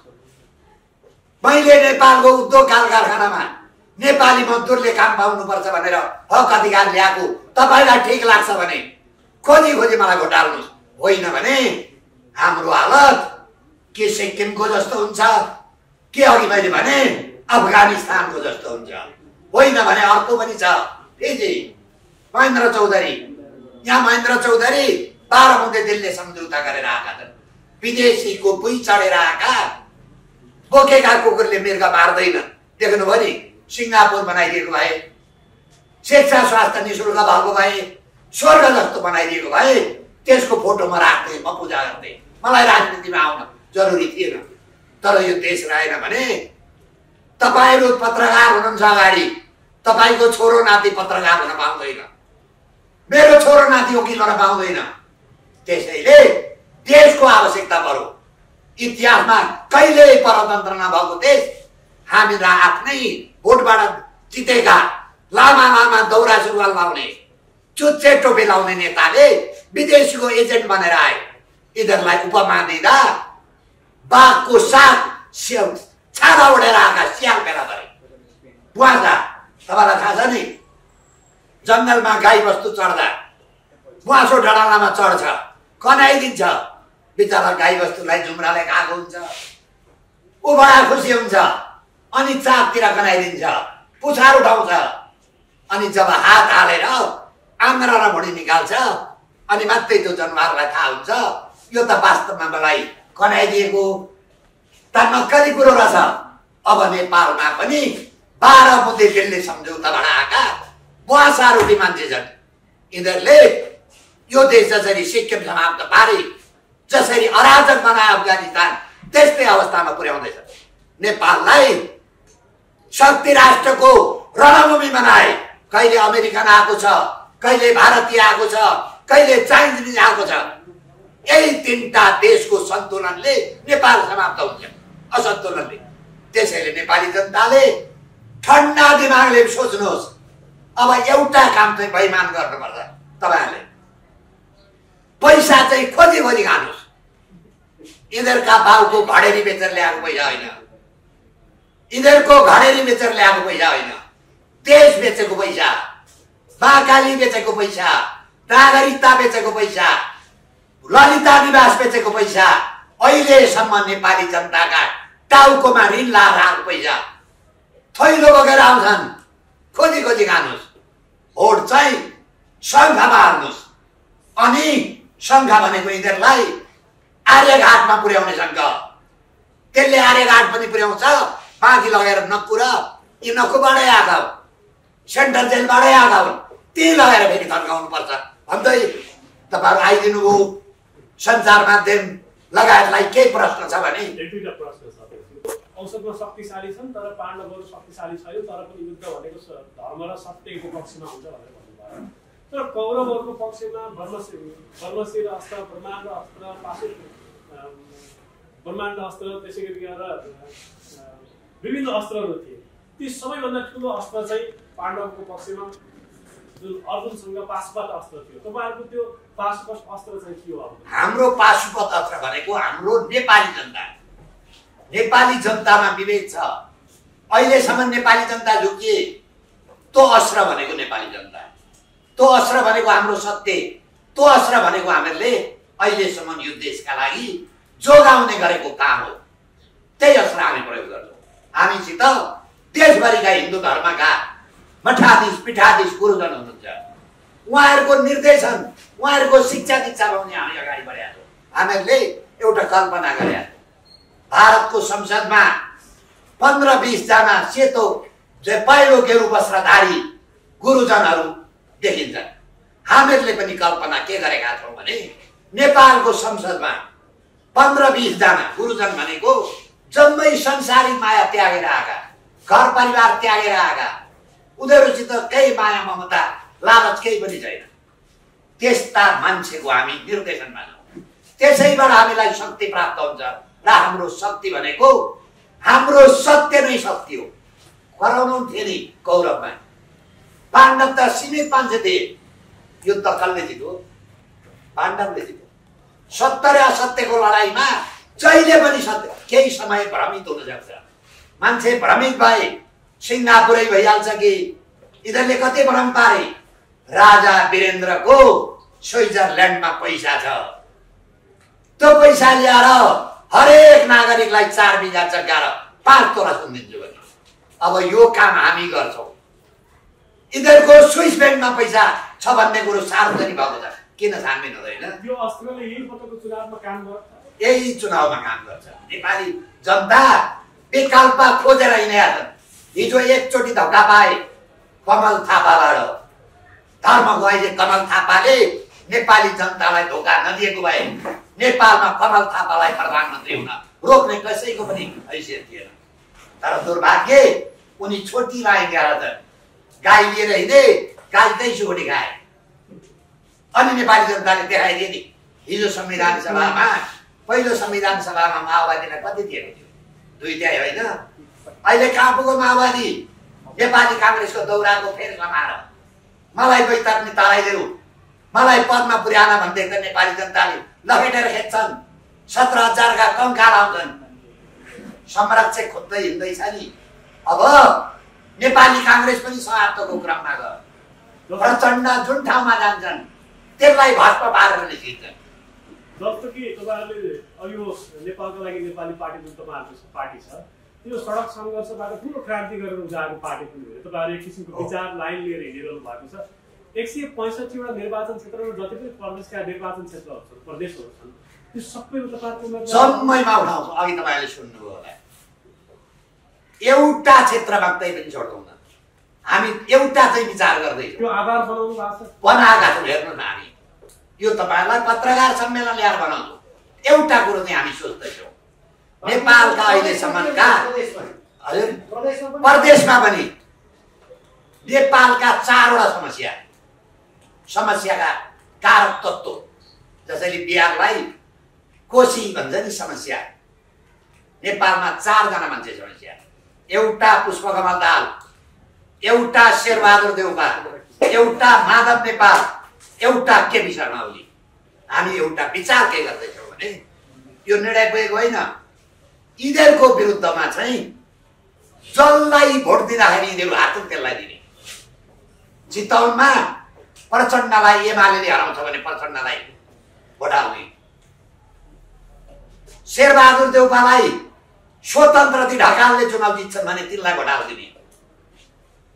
मैले नेपालको उद्योग काल कारखानामा नेपाली मजदुरले काम पाउनुपर्छ भनेर हक अधिकार ल्याएको तपाईँलाई ठिक लाग्छ भने खोजी खोजी मलाई भोट हाल्नुहोस्। होइन भने हाम्रो हालत के सिक्किमको जस्तो हुन्छ के अघि मैले भने अफगानिस्तानको जस्तो हुन्छ। होइन भने अर्को पनि छ। महेन्द्र चौधरी यहाँ महेन्द्र चौधरी बाह्र मुदे दिलले सम्झौता गरेर आएका छन् विदेशीको भुइँ चढेर आएका बोकेका कुकुरले मृग मार्दैन देख्नुभयो नि सिङ्गापुर बनाइदिएको भए शिक्षा स्वास्थ्य नि शुल्क भएको भए स्वर्ग जस्तो बनाइदिएको भए त्यसको फोटो म राख्थेँ म पूजा गर्थेँ मलाई राजनीतिमा आउन जरुरी थिएन तर यो देश रहेन भने तपाईँहरू पत्रकार हुनुहुन्छ अगाडि तपाईँको छोरो नाति पत्रकार हुन पाउँदैन मेरो छोरो नाति वकिल हुन पाउँदैन त्यसैले देशको आवश्यकता पर्यो इतिहासमा कहिल्यै परतन्त्र नभएको देश हामीरा आफ्नै भोटबाट जितेका लामा लामा दौरा सुरुवाल लाउने चुच्चे टोपी लाउने नेताले विदेशीको एजेन्ट बनेर आए। यिनीहरूलाई उपमा दिँदा बाघको साथ स्याउ छाला उडेर आएका स्याल फेला परे बुवाजा तपाईँलाई थाहा छ नि जङ्गलमा गाई बस्तु चढ्दा बुवासो डडालामा चढ्छ। कनाइदिन्छ। बिचरा गाई बस्तुलाई जुम्राले खाएको हुन्छ। ऊ बडा खुसी हुन्छ। अनि चाकतिर कनाइदिन्छ। पुछार उठाउँछ। अनि जब हात हालेर आन्द्रा र भुँडी निकाल्छ अनि मात्रै त्यो जनावरलाई थाहा हुन्छ यो त वास्तवमा मलाई कनाइदिएको त नक्कली कुरो रहेछ। अब नेपालमा पनि बाह्र बुद्धे दिल्ली सम्झौताबाट आएका बुवासा रूपी मान्छे छन्। यिनीहरूले यो देश जसरी सिक्किम समाप्त पारे जसरी अराजक बनाए अफगानिस्तान त्यस्तै अवस्थामा पुर्याउँदैछ। नेपाललाई शक्ति राष्ट्रको रणभूमि बनाए। कहिले अमेरिकन आएको छ कहिले भारतीय आएको छ कहिले चाइनिज आएको छ। यही तिनवटा देशको सन्तुलनले नेपाल समाप्त हुन्छ। असन्तुलनले। त्यसैले नेपाली जनताले ठन्डा दिमागले सोच्नुहोस्। अब एउटा काम चाहिँ बैमान गर्नुपर्छ। तपाईँहरूले पैसा चाहिँ खोजी खोजी खानुहोस् यिनीहरूका बाउको घडेरी बेचेर ल्याएको पैसा होइन। यिनीहरूको घडेरी बेचेर ल्याएको पैसा होइन। देश बेचेको पैसा महाकाली बेचेको पैसा नागरिकता बेचेको पैसा ललिता निवास बेचेको पैसा अहिलेसम्म नेपाली जनताका टाउकोमा ऋण लाएर आएको पैसा। थैलो बोकेर आउँछन् खोजी खोजी खानुहोस् भोट चाहिँ सङ्घमा हाल्नुहोस् अनि सङ्घ भनेको यिनीहरूलाई आर्यघाटमा पुर्याउने सङ्घ। त्यसले आर्यघाट पनि पुर्याउँछ पाखी लगेर नक्कु र यी नक्कुबाटै आएका हुन् सेन्ट्रल जेलबाटै आएका हुन् त्यही लगेर फेरि थर्काउनुपर्छ भन्दै तपाईँहरू आइदिनु भयो सञ्चार माध्यम लगायतलाई केही प्रश्न छ भने? छ। औसतमा शक्तिशाली छन् तर पाण्डवहरू शक्तिशाली छैन तर पनि युद्ध भनेको धर्म र सत्यको पक्षमा हुन्छ भनेर भन्नुभयो। तर कौरवहरूको पक्षमा ब्रह्मशिर ब्रह्मशिर अस्त्र ब्रह्माण्ड अस्त्र पाशु ब्रह्माण्ड अस्त्र त्यसै गरी गरेर अ, विभिन्न अस्त्रहरू थिए। ती सबैभन्दा ठुलो अस्त्र चाहिँ पाण्डवको पक्षमा जुन अर्जुनसँग पाशुपत अस्त्र थियो। तपाईँहरूको त्यो पाशुपत अस्त्र चाहिँ के हो हाम्रो पाशुपत अस्त्र भनेको हाम्रो नेपाली जनता। नेपाली जनतामा विवेक छ। अहिलेसम्म नेपाली जनता झुकिए त्यो अस्त्र भनेको नेपाली जनता। त्यो अस्त्र भनेको हाम्रो सत्य। त्यो अस्त्र भनेको हामीहरूले अहिलेसम्म यो देशका लागि जोगाउने गरेको काम हो। त्यही अस्त्र हामी प्रयोग गर्छौँ। हामीसित देशभरिका हिन्दू धर्मका मठाधीश पीठाधीश गुरुजन हुनुहुन्छ। उहाँहरूको निर्देशन उहाँहरूको शिक्षा दीक्षामा पनि हामी अगाडि बढेका छौँ। हामीहरूले एउटा कल्पना गरेका भारतको संसदमा पन्ध्र बिसजना सेतो पहिलो गेरु वस्त्रधारी गुरुजनहरू देखिन्छन्। हामीहरूले पनि कल्पना के गरेका छौँ भने नेपालको संसदमा पन्ध्र बिसजना गुरुजन भनेको जम्मै संसारिक माया त्यागेर आएका घर परिवार त्यागेर आएका उनीहरूसित केही माया ममता लालच केही पनि छैन। त्यस्ता मान्छेको हामी निर्देशनमा छौँ। त्यसैबाट हामीलाई शक्ति प्राप्त हुन्छ र हाम्रो शक्ति भनेको हाम्रो सत्य नै शक्ति हो। कराउनु थियो नि कौरवमा। पाण्डव त सीमित मान्छे थिए युद्ध कसले जित्यो पाण्डवले जित्यो सत्य र असत्यको लडाइँमा जहिले पनि सत्य केही समय भ्रमित हुन सक्छ मान्छे भ्रमित भए सिङ्गापुरै भइहाल्छ कि यिनीहरूले कति भ्रम पारे राजा वीरेन्द्रको स्विजरल्यान्डमा पैसा छ त्यो पैसा ल्याएर हरेक नागरिकलाई चार बिघा जग्गा र पाँच तोला सुनिदिन्छु भने अब यो काम हामी गर्छौँ यिनीहरूको स्विस ब्याङ्कमा पैसा छ भन्ने कुरो सार्वजनिक भएको छ। किन छानबिन हुँदैन? यही चुनावमा काम गर्छ। नेपाली जनता विकल्प खोजेर हिँडेका छन् हिजो एकचोटि धक्का पाए कमल थापाबाट। धर्मको अहिले कमल थापाले नेपाली जनतालाई धोका नदिएको भए नेपालमा कमल थापालाई प्रधानमन्त्री हुन रोक्ने कसैको पनि हैसियत थिएन। तर दुर्भाग्य उनी छोटीमा हिँडेर त गाई लिएर हिँडे। गाई त्यही सुकुटी खाए। अनि नेपाली जनताले देखाइदिए नि हिजो संविधान सभामा पहिलो संविधान सभामा माओवादीलाई कति दिएको थियो? दुई तिहाई होइन। अहिले कहाँ पुग्यो माओवादी? नेपाली काङ्ग्रेसको दौराको फेरि समाएर मलाई बैतरनी तराइदेऊ मलाई पदमा पुर्याउन भन्दै त नेपाली जनताले लखेटेर खेच्छन् सत्र हजारका कङ्काल आउँछन्। संरक्षक खोज्दै हिँड्दैछ नि। अब नेपाली काङ्ग्रेस पनि समाप्तको क्रममा गयो। प्रचण्ड जुन ठाउँमा जान्छन् त्यसलाई भस्म पारेर निस्किन्छन् जस्तो कि तपाईँहरूले यो नेपालको लागि नेपाली पार्टी जुन तपाईँहरूको पार्टी छ त्यो सडक सङ्घर्षबाट ठुलो क्रान्ति गरेर उजाएको पार्टी पनि हो तपाईँहरू एक किसिमको विचार लाइन लिएर हिँडिरहनु भएको छ। एक सय पैँसठीवटा निर्वाचन क्षेत्रमा जति पनि प्रदेशका निर्वाचन क्षेत्रहरू छन् प्रदेशहरू छन् त्यो सबैमा तपाईँहरूको जम्मैमा उठाउँछ। अघि तपाईँहरूले सुन्नुभयो होला। एउटा क्षेत्र मात्रै पनि छोड्दैनौँ हामी एउटा चाहिँ विचार गर्दैछौँ बनाएका छौँ। हेर्नु न हामी। यो तपाईँहरूलाई पत्रकार सम्मेलन ल्याएर बनाउँछौँ एउटा कुरो चाहिँ हामी सोच्दैछौँ। नेपालका अहिलेसम्मका हजुर। प्रदेशमा पनि नेपालका चारवटा समस्या। समस्याका कारक तत्त्व। जसरी बिहारलाई कोसी भन्छ नि समस्या। नेपालमा चारजना मान्छे समस्या। एउटा पुष्पकमल दाल एउटा शेरबहादुर देउपा एउटा माधव नेपाल एउटा केपी शर्मा ओली हामी एउटा विचार के गर्दैछौँ भने यो निर्णय गएको होइन यिनीहरूको विरुद्धमा चाहिँ जसलाई भोट दिँदाखेरि यिनीहरू हार्छन् त्यसलाई दिने चितवनमा प्रचण्डलाई एमाले हराउँछ भने प्रचण्डलाई भोट हाल्ने शेरबहादुर देउपालाई स्वतन्त्रती ढकालले चुनाव जित्छन् भने तिनलाई भोट हालिदिने।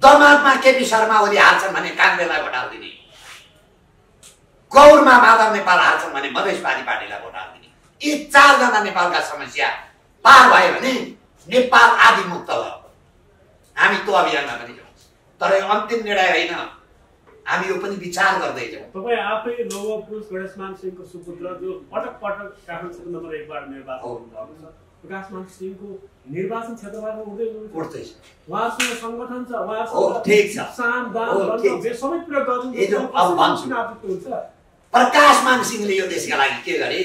दमातमा केपी शर्मा ओली हाल्छन् भने काङ्ग्रेसलाई भोट हालिदिने। गौरमा माधव नेपाल हाल्छन् भने मधेसवादी पार्टीलाई भोट हालिदिने। यी चारजना नेपालका समस्या पार भयो भने नेपाल आदि मुक्त भयो। हामी त्यो अभियानमा पनि छौँ। तर यो अन्तिम निर्णय होइन। हामी यो पनि विचार गर्दैछौँ तपाईँ आफै लौह पुरुष गणेशमान सिंहको सुपुत्र जो पटक पटक काठमाडौँ नम्बर एकबाट निर्वाचन प्रकाशमान सिंहको निर्वाचन क्षेत्रबाट उठ्दै उठ्दैछ उहाँसँग सङ्गठन छ उहाँसँग सबै कुरा गर्नु हिजो अब भन्छु। हुन्छ प्रकाश मान सिंहले यो देशका लागि के गरे?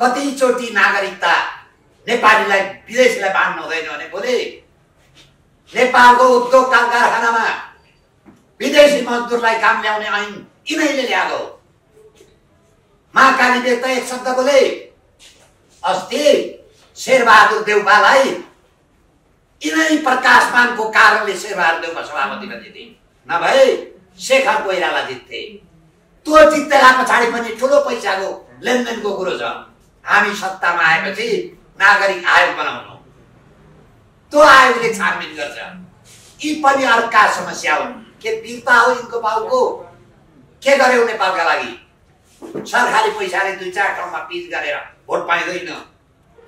कतिचोटि नागरिकता नेपालीलाई विदेशीलाई बाँड्नु हुँदैन भने बोले नेपालको उद्योग कल कारखानामा विदेशी मजदुरलाई काम ल्याउने ऐन यिनैले ल्याएको महाकाली व्यक्ता एक शब्द बोले अस्ति शेरबहादुर देउपालाई यिनै प्रकाशमानको कारणले शेरबहादुर देउपा सभापतिमा जिते नभए शेखर कोइराला जित्थे त्यो जित्दा पछाडि पनि ठुलो पैसाको लेनदेनको कुरो छ हामी सत्तामा आएपछि नागरिक आयोग बनाउनु त्यो आयोगले छानबिन गर्छ यी पनि अर्का समस्या हुन् के वीरता हो यिनको बाउको के गर्यो नेपालका लागि सरकारी पैसाले दुई चार ठाउँमा पिच गरेर भोट पाइँदैन।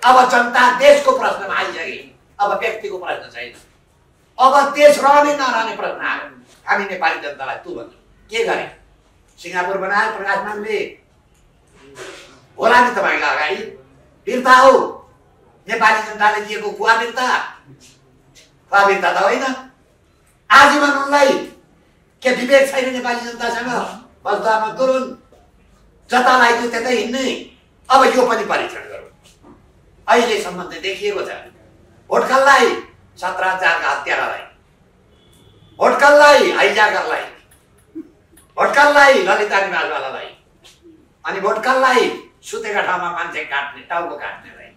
अब जनता देशको प्रश्नमा आइसके। अब व्यक्तिको प्रश्न छैन। अब देश रहने नरहने प्रश्न आयो। हामी नेपाली जनतालाई तँ भन्नु के गरे? सिङ्गापुर बनायो प्रकाशमानले। होला नि तपाईँको अगाडि। वीरता हो। नेपाली जनताले दिएको खुवा वीरता खुवा वीरता त होइन। आजीवन उनलाई। के विवेक छैन नेपाली जनतासँग? बस्दामा तुरुन। जता लाग्यो त्यतै हिँड्ने। अब यो पनि परीक्षण गरौँ। अहिलेसम्म चाहिँ देखिएको छ। भोटकललाई सत्र हजारका हत्यारालाई भोटकललाई हाइजाकरलाई भोटकललाई ललिता निवासवालालाई अनि भोटकललाई सुतेका ठाउँमा मान्छे काट्ने टाउको काट्नेलाई।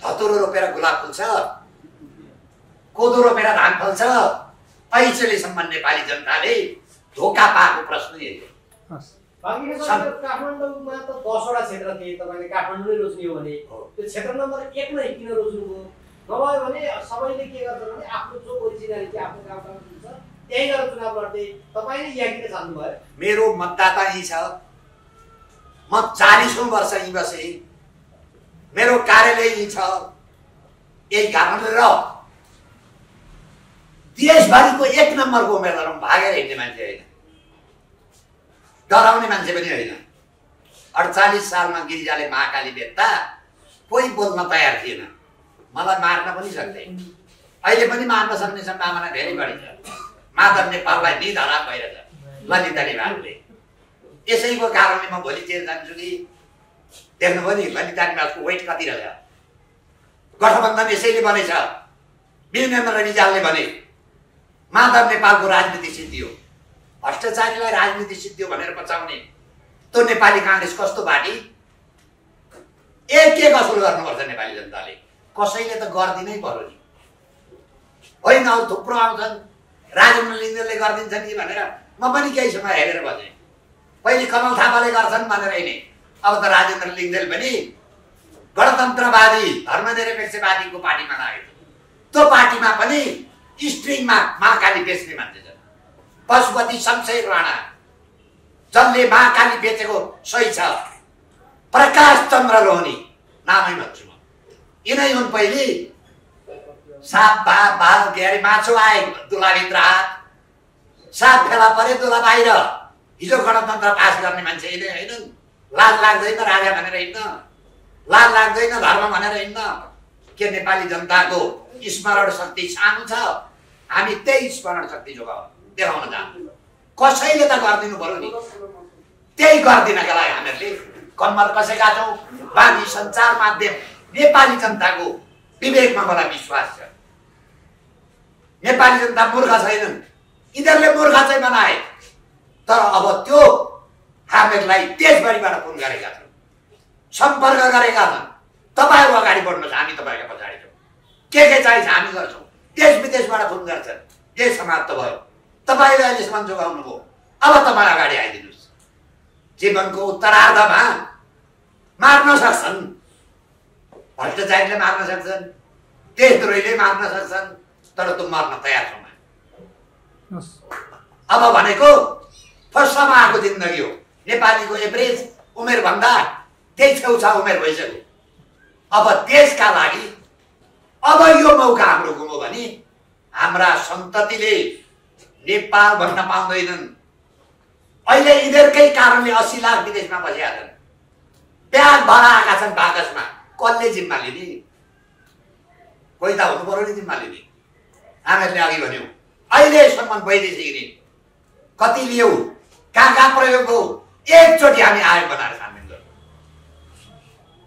धतुरो रोपेर गुलाब फुल्छ। कोदो रोपेर धान फल्छ। अहिलेसम्म नेपाली जनताले धोका पाएको प्रश्न यही हो। काठमाडौँमा त दसवटा क्षेत्र थिए तपाईँले काठमाडौँ नै रोज्ने हो भने। त्यो क्षेत्र नम्बर एकमै किन रोज्नुभयो। नभए भने सबैले के गर्छ भने आफ्नो जो ओरिजिनालिटी आफ्नो गाउँठाउँ छ त्यहीँ गएर चुनाव लड्दै तपाईँले यहाँ किन छान्नुभयो मेरो मतदाता यहीँ छ। म चालिसौँ वर्ष यहीँ बसेँ। मेरो कार्यालय यहीँ छ। यही कारणले र। देशभरिको एक नम्बरको उम्मेदवार भागेर हिँड्ने मान्छे होइन। डराउने मान्छे पनि होइन। अडचालिस सालमा गिरिजाले महाकाली बेच्दा कोही बोल्न तयार थिएन। मलाई मार्न पनि सक्थे अहिले पनि मार्न सक्ने सम्भावना धेरै बढी। छ माधव नेपाललाई निधरा भइरहेछ ललिता निवासले यसैको कारणले म भोलि जेल जान्छु कि? देख्नुभयो नि ललिता निवासको वेट कति रहेछ गठबन्धन यसैले बनेछ। वीरेन्द्र रिजालले भने माधव नेपालको राजनीति सिद्धियो। भ्रष्टाचारीलाई राजनीति सिद्धियो भनेर बचाउने। त्यो नेपाली काङ्ग्रेस कस्तो पार्टी? एक एक असुल गर्नुपर्छ नेपाली जनताले? कसैले त गरिदिनै पर्यो नि होइन अरू थुप्रो आउँछन्। राजेन्द्र लिङ्गले गरिदिन्छन् कि भनेर। म पनि केही समय हेरेर बसेँ। पहिले कमल थापाले गर्छन् भनेर हिँडेँ अब त राजेन्द्र लिङ्गदेल पनि गणतन्त्रवादी धर्मनिरपेक्षवादीको पार्टीमा लागेको। त्यो पार्टीमा पनि स्ट्रिङमा महाकाली बेच्ने मान्छे पशुपति शमशेर राणा। जसले महाकाली बेचेको सही छ। प्रकाश चन्द्र लोहनी नामै भन्छु म। यिनै हुन् पहिले साप भात भात के अरे मासु आए दुलाभित्र हात। साप फेला परे दुला बाहिर। हिजो गणतन्त्र पास गर्ने मान्छे यिनै होइनन् लाज लाग्दैन राजा भनेर हिँड्न। लाज लाग्दैन धर्म भनेर हिँड्न। के नेपाली जनताको स्मरण शक्ति सानो छ। हामी त्यही स्मरण शक्ति जोगाउ देखाउन जान्छौँ कसैले त गरिदिनु पर्यो नि? त्यही गरिदिनका लागि हामीहरूले कम्मर कसेका छौँ बाँकी सञ्चार माध्यम नेपाली जनताको विवेकमा मलाई विश्वास छ। नेपाली जनता मूर्ख छैनन्। यिनीहरूले मूर्ख चाहिँ बनाए। तर अब त्यो हामीहरूलाई देशभरिबाट फोन गरेका छन्। सम्पर्क गरेका छन्। तपाईँहरू अगाडि बढ्नुहोस् हामी तपाईँका पछाडि छौँ। के के चाहिन्छ हामी गर्छौँ। देश विदेशबाट फोन गर्छन्। देश समाप्त भयो। तपाईँले अहिलेसम्म जोगाउनु भयो अब तपाईँ अगाडि आइदिनुहोस्। जीवनको उत्तरार्धमा मार्न सक्छन्। भ्रष्टाचारीले मार्न सक्छन्। देशद्रोहीले मार्न सक्छन्। तर त्यो मर्न तयार छौँ अब भनेको फर्स्टमा आएको जिन्दगी हो। नेपालीको एभरेज उमेरभन्दा त्यही छेउछा उमेर भइसक्यो। अब देशका लागि अब यो मौका हाम्रो गुम्यो भने हाम्रा सन्ततिले नेपाल भन्न पाउँदैनन्। अहिले यिनीहरूकै कारणले अस्सी लाख विदेशमा बसिया छन् ब्याग भएर आएका छन् बाकसमा कसले जिम्मा लिने? कोही त हुनु पऱ्यो नि जिम्मा लिने। हामीहरूले अघि भन्यौँ अहिलेसम्म वैदेशिक ऋण कति लियौ कहाँ कहाँ प्रयोग हो एकचोटि हामी आयोग बनाएर छानबिन गर्छौँ।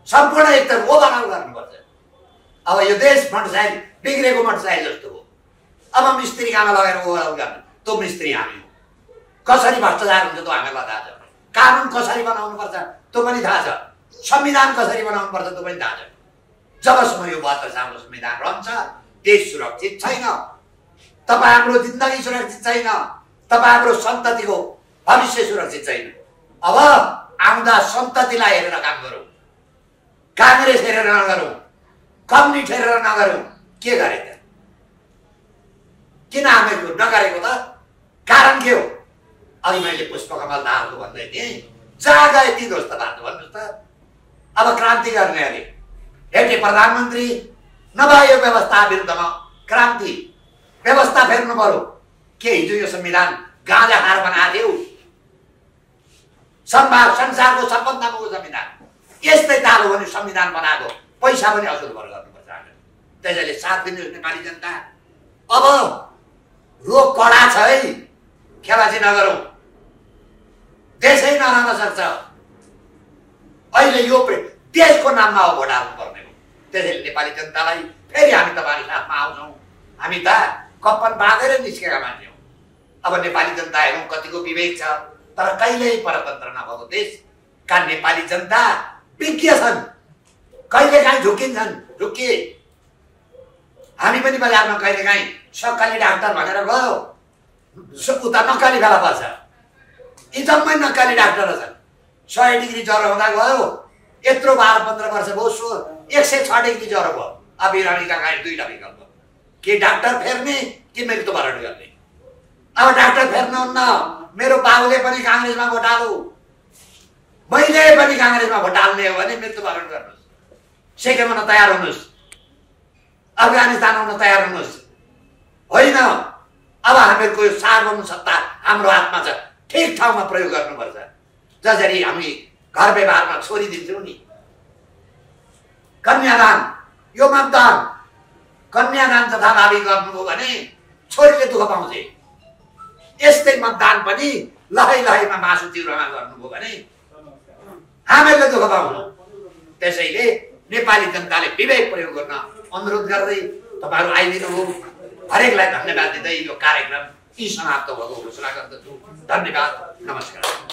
सम्पूर्ण एक त ओभरअल गर्नुपर्छ अब यो देश मोटरसाइकल बिग्रेको मोटरसाइकल जस्तो हो। अब मिस्त्री काममा लगेर ओभरअल गर्नु। त्यो मिस्त्री हामी। कसरी भ्रष्टाचार हुन्छ त्यो हामीलाई थाहा छ। कानुन कसरी बनाउनुपर्छ त्यो पनि थाहा छ। संविधान कसरी बनाउनुपर्छ त्यो पनि थाहा छ। जबसम्म यो बहत्तर सालको संविधान रहन्छ देश सुरक्षित छैन। तपाईँ हाम्रो जिन्दगी सुरक्षित छैन। तपाईँ हाम्रो सन्ततिको भविष्य सुरक्षित छैन। अब आउँदा सन्ततिलाई हेरेर काम गरौँ। काङ्ग्रेस हेरेर नगरौँ। कम्युनिस्ट हेरेर नगरौँ। के गरे त? किन हामीहरू नगरेको त? कारण के हो अघि मैले पुष्पकमल दाहालको भन्दै थिएँ जहाँ गए ती दोस्त बात भन्नुहोस् त अब क्रान्ति गर्ने अरे हेटे प्रधानमन्त्री नभए यो व्यवस्था विरुद्धमा क्रान्ति व्यवस्था फेर्नु पर्यो के हिजो यो संविधान गाँजा हार बनाएको थियो संवाद संसारको सबभन्दा महँगो संविधान यस्तै तालो भने संविधान बनाएको पैसा पनि असुल भर गर्नुपर्छ हामीले त्यसैले साथ दिनुहोस् नेपाली जनता अब रोग कडा छ है खेलाची नगरौँ देशै नरहन सक्छ। अहिले यो देशको नाममा अब भोट हाल्नु पर्ने हो। त्यसैले नेपाली जनतालाई फेरि हामी तपाईँहरू साथमा आउँछौँ। हामी त कप्पन बाँधेर निस्केका मान्छे हौँ। अब नेपाली जनता हेरौँ कतिको विवेक छ। तर कहिल्यै परतन्त्र नभएको देशका नेपाली जनता विज्ञ छन्? कहिले काहीँ झुकिन्छन्? झुकिए हामी पनि बजारमा कहिले काहीँ सक्कली डाक्टर भनेर गयो। उता नक्कली फेला पर्छ। यी जम्मै नक्कली डाक्टर छन्। सय डिग्री ज्वरो हुँदा गयो। यत्रो बाह्र पन्ध्र वर्ष भयो सो एक सय छ डिग्री ज्वरो भयो। अब बिरामीका गाडी दुईवटा विकल्प। कि डाक्टर फेर्ने कि मृत्युवरण गर्ने? अब डाक्टर फेर्नुहुन्न मेरो बाबुले पनि काङ्ग्रेसमा भोट हालु मैले पनि काङ्ग्रेसमा भोट हाल्ने हो भने मृत्युवरण गर्नुहोस्। सेकेमा तयार हुनुहोस्। अफगानिस्तान आउन तयार हुनुहोस्। होइन। अब हामीहरूको यो सार्वभौम सत्ता हाम्रो हातमा छ। ठिक ठाउँमा प्रयोग गर्नुपर्छ। जसरी हामी घर व्यवहारमा छोरी दिन्छौँ नि। कन्यादान यो मतदान कन्यादान जथाभावी गर्नुभयो भने छोरीले दुःख पाउँछ। यस्तै मतदान पनि लहै लहैमा मासु चिउरामा गर्नुभयो भने हामीहरूले दुःख पाउँछौँ त्यसैले नेपाली जनताले विवेक प्रयोग गर्न अनुरोध गर्दै तपाईँहरू आइदिनु हो। हरेकलाई धन्यवाद दिँदै यो कार्यक्रम यी समाप्त भएको घोषणा गर्दछु। धन्यवाद। नमस्कार।